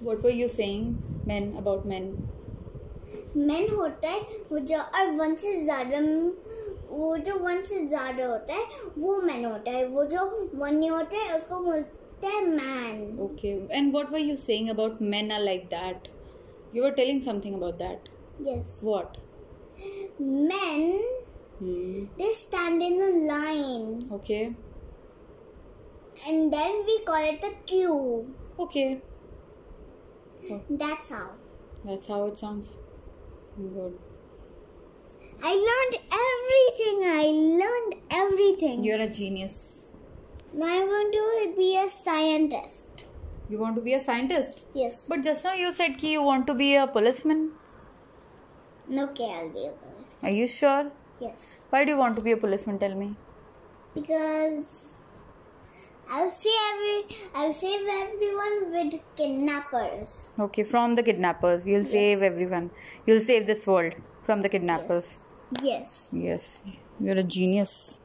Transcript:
What were you saying, men, about men? Man होता है वो जो और वन से ज्यादा वो जो वन से ज्यादा होता है वो मैन होता है वो जो वन नहीं होता है उसको बोलते हैं man Okay. And what were you saying about men are like that? You were telling something about that. Yes What? men Hmm. they stand in a line Okay. and then we call it a queue Okay. that's how That's how it sounds. Good. I learned everything I learned everything You're a genius. now I want to be a scientist You want to be a scientist? yes But just now you said ki you want to be a policeman. okay I'll be a policeman. Are you sure? yes Why do you want to be a policeman? Tell me. because I'll save every I'll save everyone with kidnappers. Okay, from the kidnappers. You'll save everyone. You'll save this world from the kidnappers. Yes. Yes. You're a genius.